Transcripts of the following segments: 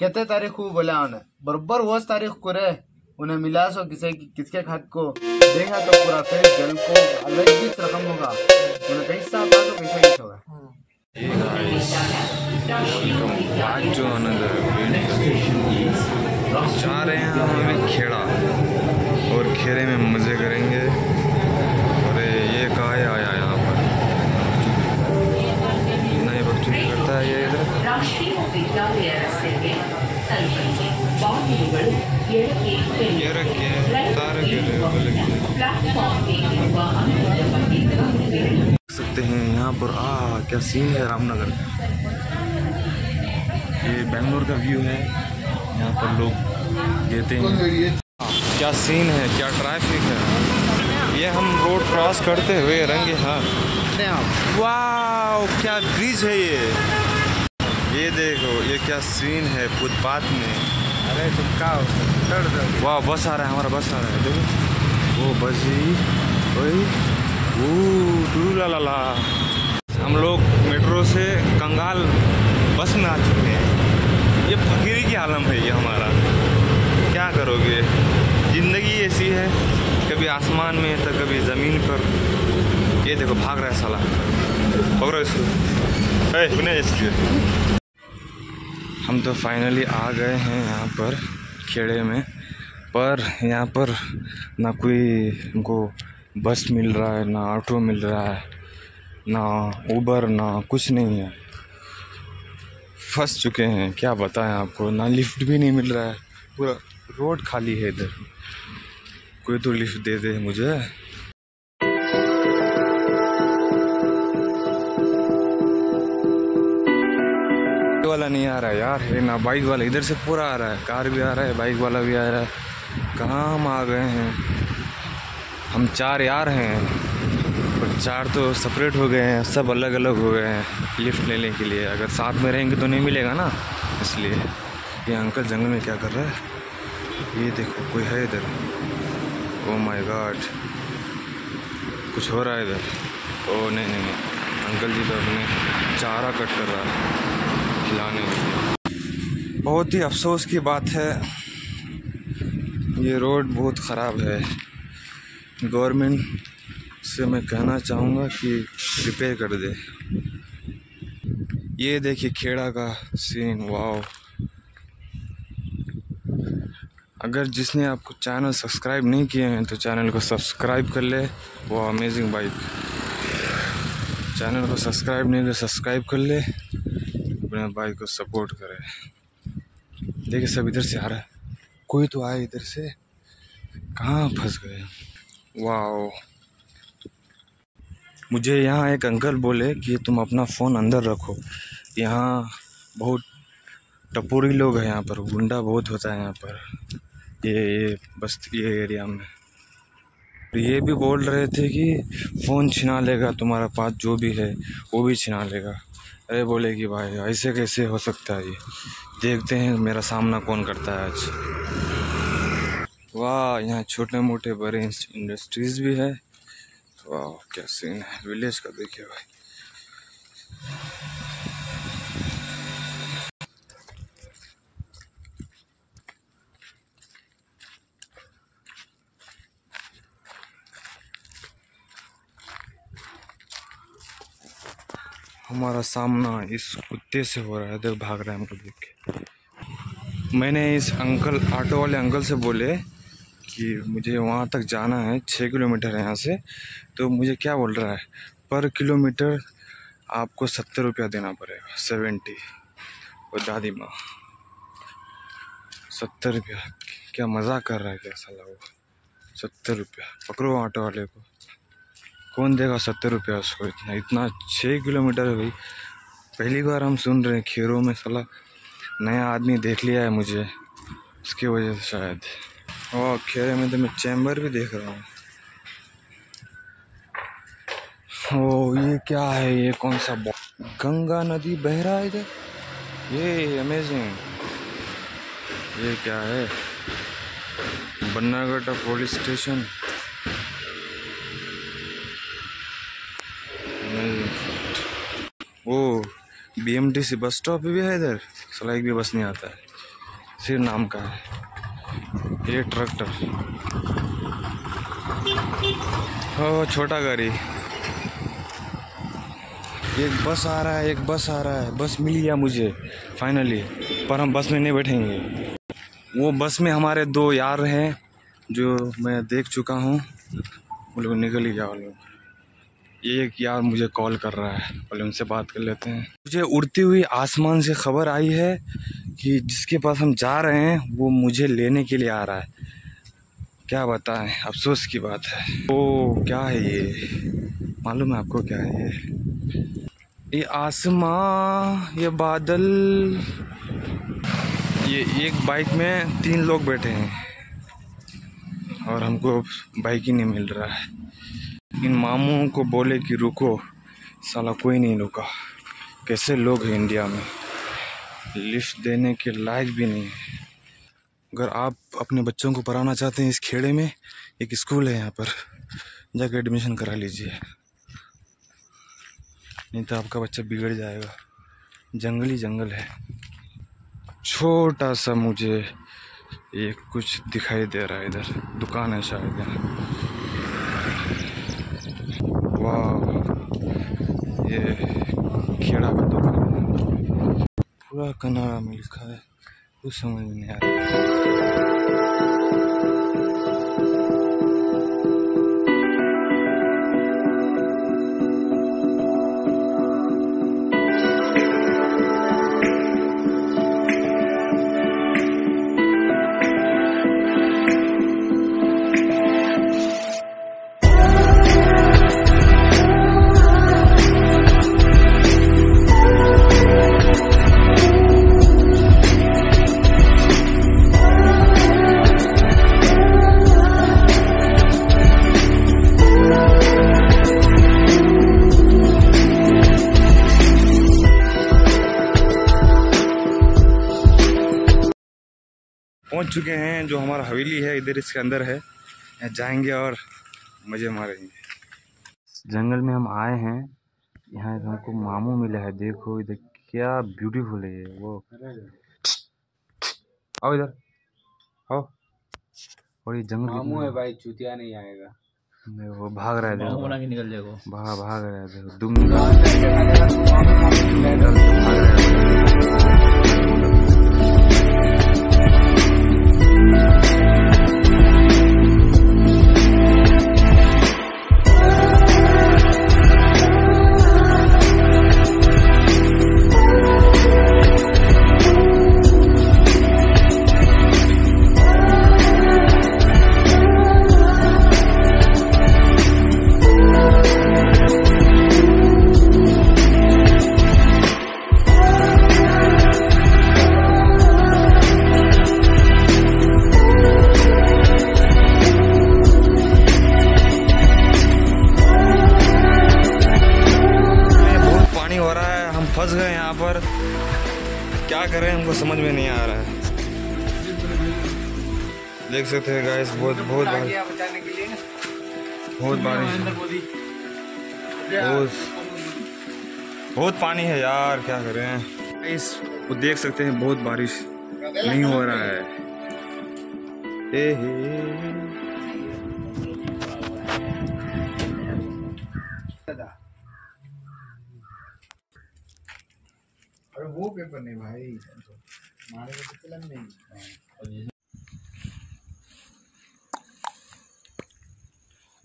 केते तारीख को बोला उन्हें। बरबर वो तारीख को रे उन्हें मिला सो किसे किसके खात को देखा तो पूरा फेस जल को अलग ही रकम होगा। उन्हें कैसा आता तो कैसा ही होगा। to another video. जा रहे हैं हम अभी खेड़ा और खेड़े में मज़े करेंगे। ವಿದ್ಯಾಲಯ ರಸ್ತೆಗೆ ತಲುಪಲಿದೆ ವಾಹನಗಳು ಎಡಕ್ಕೆ ये रखे तार के बोले कि ಪ್ಲಾಟ್ಫಾರ್ಮ್ಗೆ ಇರುವ ಅಂಕದ ಬಗ್ಗೆ ಗಮನವಿರಲಿ देख सकते हैं यहाँ पर आ क्या सीन है रामनगर का ये बेंगलोर का व्यू है यहाँ पर लोग देते हैं क्या सीन है क्या ट्रैफिक है ये हम रोड क्रॉस करते हुए रंगे हाँ वाह क्या ब्रिज है ये ये देखो ये क्या सीन है फुटपाथ में। अरे तुम का वाह बस आ रहा है हमारा बस आ रहा है देखो। वो बस ही वही वो टू ला ला ला। हम लोग मेट्रो से कंगाल बस में आ चुके हैं। ये फकीरी की आलम है ये हमारा। क्या करोगे? ज़िंदगी ऐसी है कभी आसमान में तो कभी ज़मीन पर। ये देखो भाग रहा है साला। पकड़ो इसको। ए, सुने इसलिए हम तो फाइनली आ गए हैं यहाँ पर, खेड़े में। पर यहाँ पर ना कोई हमको बस मिल रहा है, ना ऑटो मिल रहा है, ना उबर ना कुछ नहीं है। फंस चुके हैं, क्या बताएँ आपको? ना लिफ्ट भी नहीं मिल रहा है, पूरा रोड खाली है इधर। कोई तो लिफ्ट दे दे मुझे। वाला नहीं आ रहा है यार, ये ना बाइक वाला, इधर से पूरा आ रहा है कार भी आ रहा है बाइक वाला भी आ रहा है। कहाँ हम आ गए हैं? हम चार यार हैं, पर चार तो सेपरेट हो गए हैं, सब अलग अलग हो गए हैं लिफ्ट लेने के लिए। अगर साथ में रहेंगे तो नहीं मिलेगा ना? इसलिए, ये अंकल जंगल में क्या कर रहा है? ये देखो, कोई है इधर? ओ माय गॉड कुछ हो रहा है इधर? ओ नहीं नहीं नहीं। अंकल जी तो अपने चारा कट कर रहा है। खिलाने लिए बहुत ही अफसोस की बात है। ये रोड बहुत ख़राब है। गवर्नमेंट से मैं कहना चाहूँगा कि रिपेयर कर दे। ये देखिए खेड़ा का सीन वाओ अगर जिसने आपको चैनल सब्सक्राइब नहीं किए हैं तो चैनल को सब्सक्राइब कर ले। वो अमेजिंग बाइक चैनल को सब्सक्राइब नहीं कर सब्सक्राइब कर ले। अपने भाई को सपोर्ट करे। देखिए सब इधर से आ रहा है। कोई तो आए इधर से। कहाँ फंस गए? वाओ। मुझे यहाँ एक अंकल बोले कि तुम अपना फ़ोन अंदर रखो। यहाँ बहुत टपोरी लोग हैं यहाँ पर। गुंडा बहुत होता है यहाँ पर। ये ये बस ये एरिया में। ये भी बोल रहे थे कि फ़ोन छिना लेगा, तुम्हारा पास जो भी है, वो भी छिना लेगा। अरे बोले कि भाई, ऐसे कैसे हो सकता है ये? देखते हैं मेरा सामना कौन करता है आज। वाह, यहाँ छोटे मोटे बड़े इंडस्ट्रीज़ भी है। वाह, क्या सीन है? विलेज का देखिए भाई। हमारा सामना इस कुत्ते से हो रहा है। इधर भाग रहा है हमको देख के। मैंने इस अंकल, ऑटो वाले अंकल से बोले कि मुझे वहाँ तक जाना है छः किलोमीटर है यहाँ से। तो मुझे क्या बोल रहा है? पर किलोमीटर आपको सत्तर रुपया देना पड़ेगा, सेवेंटी। और दादी माँ, सत्तर रुपया। क्या मज़ाक कर रहा है क्या साला वो? सत्तर रुपया। पकड़ो ऑटो वाले को। कौन देगा सत्तर रुपया उसको इतना? इतना छः किलोमीटर है भाई। पहली बार हम सुन रहे हैं खेरों में साला। नया आदमी देख लिया है मुझे। उसकी वजह से शायद। और खेरे में तो मैं चैम्बर भी देख रहा हूँ। ओ, ये क्या है? ये कौन सा गंगा नदी बह रहा है इधर? ये अमेजिंग ये क्या है? बन्नागढ़ पुलिस स्टेशन वो B M T C bus stop भी है इधर। साला एक भी बस नहीं आता है। नासिर नाम का है। ये ट्रैक्टर। हो छोटा गाड़ी। एक बस आ रहा है, एक बस आ रहा है। बस मिल गया मुझे? फाइनली पर हम बस में नहीं बैठेंगे। वो बस में हमारे दो यार हैं, जो मैं देख चुका हूँ। वो लोग निकल ही गया, वो लोग। ये एक यार मुझे कॉल कर रहा है, पहले उनसे बात कर लेते हैं। मुझे उड़ती हुई आसमान से खबर आई है कि जिसके पास हम जा रहे हैं, वो मुझे लेने के लिए आ रहा है। क्या बताएँ, अफसोस की बात है। ओ, क्या है ये? मालूम है आपको क्या है ये? ये आसमां, ये बादल। ये एक बाइक में तीन लोग बैठे हैं और हमको बाइक ही नहीं मिल रहा है। इन मामूओं को बोले कि रुको, साला कोई नहीं रुका। कैसे लोग हैं इंडिया में? लिफ्ट देने के लायक भी नहीं है। अगर आप अपने बच्चों को पढ़ाना चाहते हैं इस खेड़े में, एक स्कूल है यहाँ पर। जाकर एडमिशन करा लीजिए। नहीं तो आपका बच्चा बिगड़ जाएगा। जंगल जंगल है। छोटा सा मुझे ये कुछ दिखाई दे रहा है इधर। दुकान है शायद यहाँ। वाह। ये खेड़ा का दुकान। पूरा कनाडा में लिखा है, कुछ समझ नहीं आ रहा। पहुँच चुके हैं जो हमारा हवेली है इधर इसके अंदर है जाएँगे और मज़े मारेंगे जंगल में हम आए हैं यहाँ हमको मामू मिला है देखो इधर क्या ब्यूटीफुल है वो आओ इधर आओ और ये जंगल मामू है भाई चूतिया नहीं आएगा वो भाग रहा है देखो निकल जाएगा भाग भाग रहा है देखो दुम देख सकते हैं गाइस बहुत बहुत बारिश बचाने के लिए। बहुत बारिश है। बहुत बहुत पानी है यार क्या करें? इस वो देख सकते हैं बहुत बारिश नहीं हो रहा है। ए हे अरे वो पेपर नहीं भाई। मारे को तो नहीं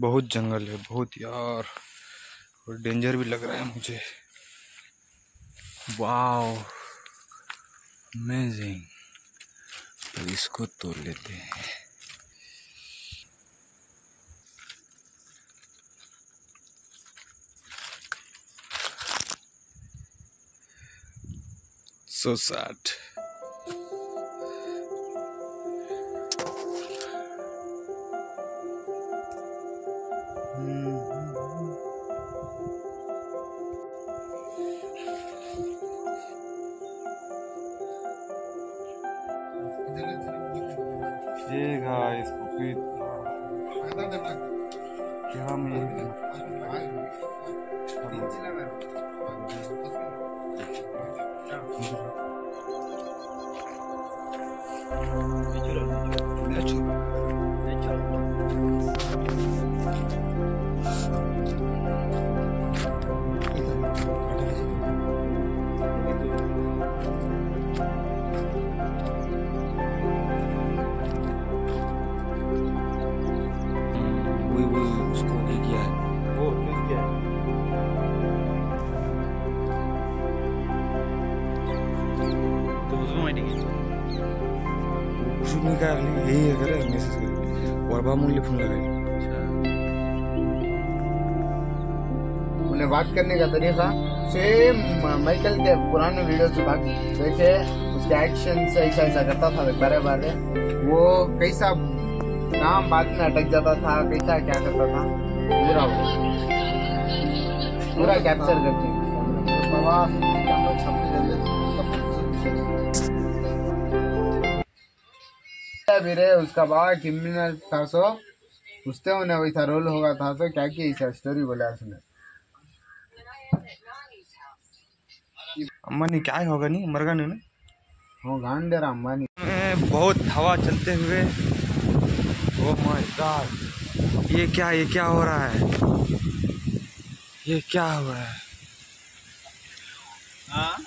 बहुत जंगल है, बहुत यार। और डेंजर भी लग रहा है मुझे। वाओ अमेजिंग तो इसको तोड़ लेते हैं। so sad ये गाइस पपीत क्या मैं बा मूल्य फ़ोन लगाई उन्हें बात करने का तरीका सेम माइकल के पुराने वीडियो से बात देखे उसके एक्शन से ऐसा ऐसा करता था बारे बारे। वो कैसा काम बात में अटक जाता था कैसा क्या करता था पूरा पूरा कैप्चर करते रे उसका बाबा क्रिमिनल था सो उससे उन्हें वैसा रोल होगा था तो क्या की ऐसा स्टोरी बोला उसने। अम्मा नहीं क्या होगा नहीं? मरगा नहीं ना वो गांड दे रहा अंबानी में बहुत हवा चलते हुए ओह माय गॉड ये क्या ये क्या हो रहा है? ये क्या हो रहा है? इन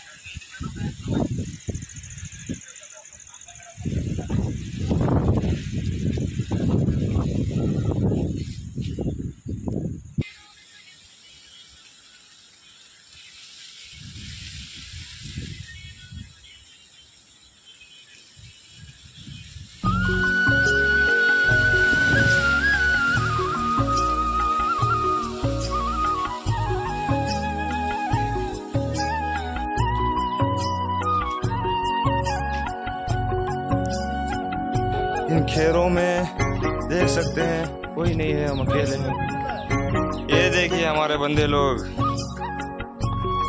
बंदे लोग।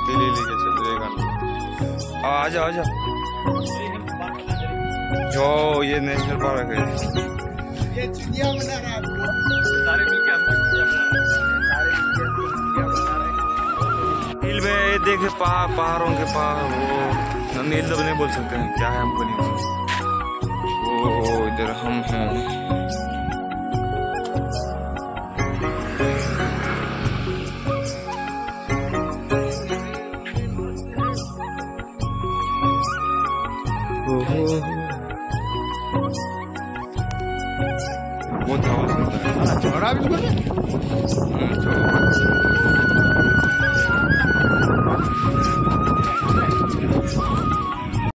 दिल्ली लेके चल रहे हैं आ आ जाओ आ जाओ जो। ये नेशनल पार्क है। ये चिड़िया बना रहा है सारे मिलके हिल में ये देखिए पहाड़ पहाड़ों के पहाड़ वो नील तो नहीं बोल सकते हैं। क्या है हमको नहीं वो इधर हम हैं।